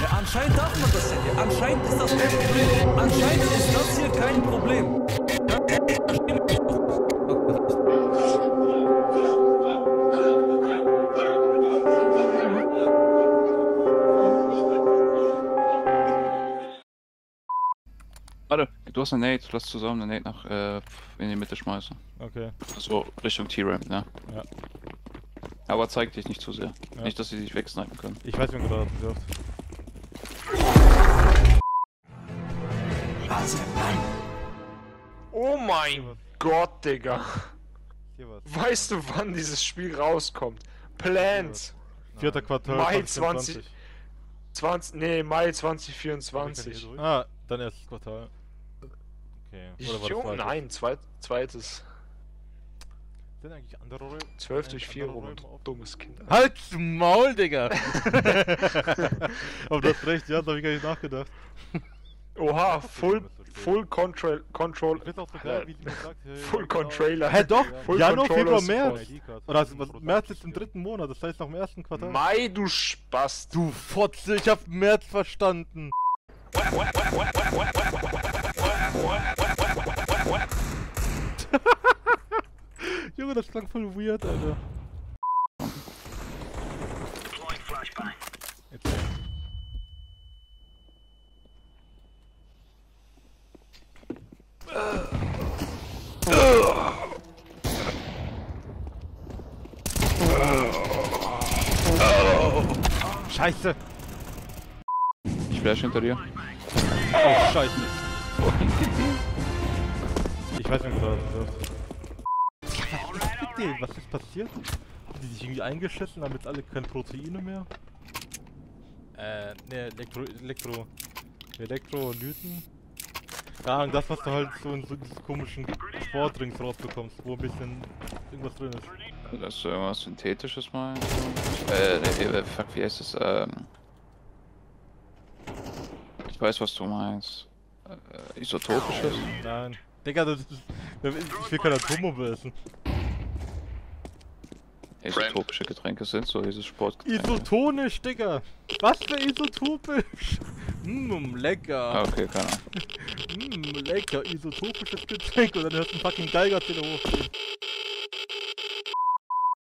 Ja, anscheinend darf man das hier. Anscheinend ist das kein Problem. Anscheinend ist das hier kein Problem. Warte, du hast eine Nate, lass zusammen eine Nate nach äh, in die Mitte schmeißen. Okay. So Richtung T-Ramp, ne? Ja. Aber zeig dich nicht zu sehr. Ja. Nicht, dass sie sich wegsnipen können. Ich weiß, wen gerade wirft. Oh mein Gott, Digga. Weißt du, wann dieses Spiel rauskommt? Plans. Vierter Quartal. Mai 2024. 20, nee, Mai 2024. Ah, dann erstes Quartal. Okay. Oder war falsch? nein, zweit, zweites. Sind eigentlich andere Räume? 12 Sind durch eigentlich 4 andere rum. Räume auf- Dummes Kind. Halt's Maul, Digga! Aber du hast recht, ja, da hab ich gar nicht nachgedacht. Oha, Full, Full Control, Control, geil, hey, Full genau. Controller. Hä, doch! Full Januar, Controller Februar. März! Oder also, was, März ist im dritten Monat, das heißt noch im ersten Quartal. Mai, du Spast. du Fotze, ich hab März verstanden! Junge, das klang voll weird, Alter. Scheiße! Ich flash hinter dir. Oh, scheiße. Ich weiß nicht, was das ist. Ist denen? Was ist passiert? Haben die sich irgendwie eingeschissen, haben jetzt alle keine Proteine mehr? Äh, ne, Elektro, Elektro, Elektrolyten? Ja, und das, was du halt so in so diesen komischen Sportdrinks rausbekommst, wo ein bisschen irgendwas drin ist. Dass du irgendwas Synthetisches meinst? Äh, nee, äh, fuck, wie heißt es? Ähm. Ich weiß, was du meinst. Äh, isotopisches? Nein. Digga, das ist, ich will kein Atommobile essen. Isotopische Getränke sind so dieses Sportgetränke. Isotonisch, Digga! Was für isotopisch? Mmm, lecker. Ah, okay, keine Ahnung. Mmm, lecker, isotopisches Getränk und dann hörst du einen fucking Geiger wieder hochgehen.